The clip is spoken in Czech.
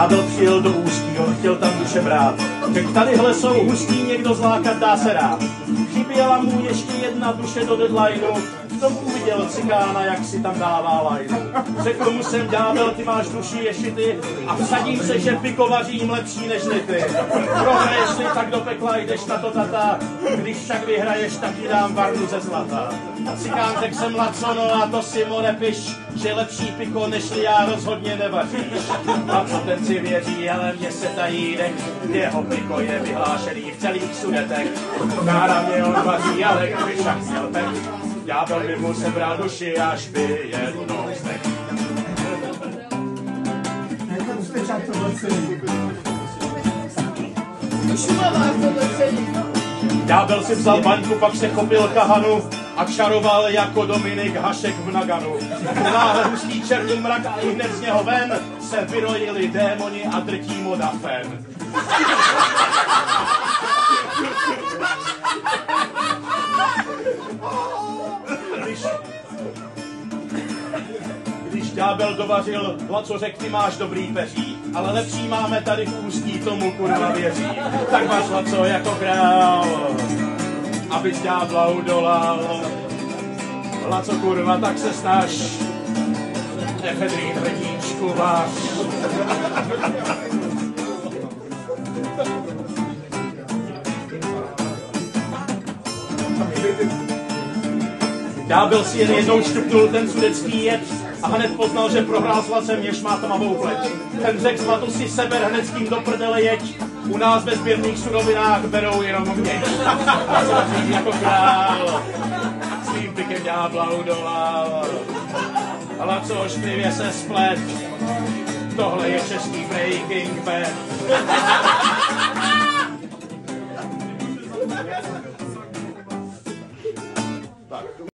Ďábel přijel do Ústí, on chtěl tam duše brát. Řekl, tadyhle jsou hustý, někdo zlákat dá se rád. Chyběla mu ještě jedna duše do deadlineu, v tom uviděl cikána, jak si tam dává lajnu. Řekl mu jsem, ďábel, ty máš duši ješity a vsadím se, že piko vařím lepší než ty. Prohraješ-li, tak do pekla jdeš na to tata, když však vyhraješ, tak ti dám varnu ze zlata. Cikán řekl jsem, Laco, no a to si mu nepiš, že lepší piko nežli já rozhodně nevaříš. A co ten si věří, ale mně se tají dech, jeho piko je vyhlášený v celých sudetech. Náravně on vaří, ale kdyby však měl pek, ďábel by mu sebral duši, až by jednou celý. Ďábel si vzal baňku, pak se chopil kahanu a čaroval jako Dominik Hašek v Naganu. Náhle hustý černý mrak a i hned z něho ven se vyrojili démoni a drtí moda fen. Když ďábel dovařil, Laco řekl, ty máš dobrý peří, ale lepší máme tady v ústí, tomu kurva věří. Tak máš Laco jako král, aby ďábla udolal. Laco kurva, tak se snaž, efedrín hrdíčku váš. Ďábel si jen jednou šťupnul ten sudecký jed a hned poznal, že prohrál s Lacem, jež má tmavou pleť. Ten řekl zlatu si seber hned s tím do prdele jeď. U nás ve sběrných surovinách berou jenom mě. a zlatý jako král svým pikem ďábla udolal. Ale co ošklivě se splet, tohle je český Breaking Bad. tak.